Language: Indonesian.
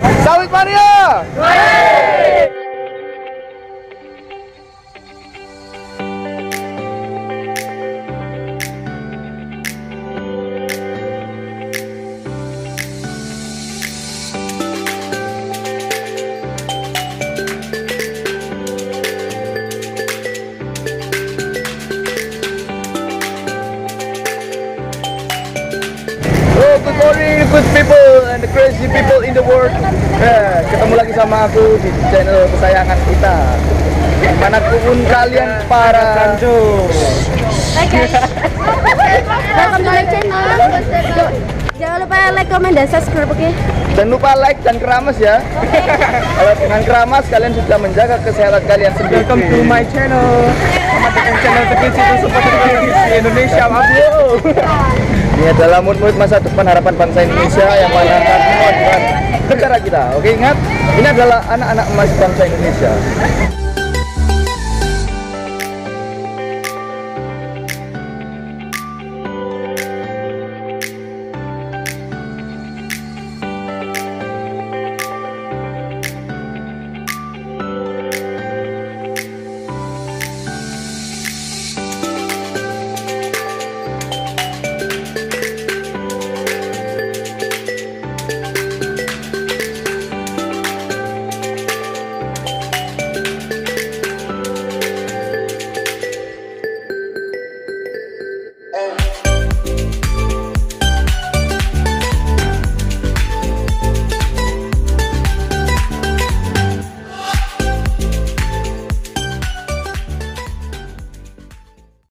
Sawit Maria! Oh, good morning, good people and the crazy people in the world. Eh, ketemu lagi sama aku di channel kesayangan kita. Di mana pun kalian para Hai guys. Welcome to my channel. Jangan lupa like, comment, dan subscribe, oke? Jangan lupa like dan keramas ya. Kalau dengan keramas kalian sudah menjaga kesehatan kalian sendiri. Welcome to my channel. Selamat datang channel terkini itu support terkini di Indonesia, Mas. Ini adalah mood-mood masa depan harapan bangsa Indonesia yang mengangkat kemajuan negara kita. Oke ingat, ini adalah anak-anak emas bangsa Indonesia. and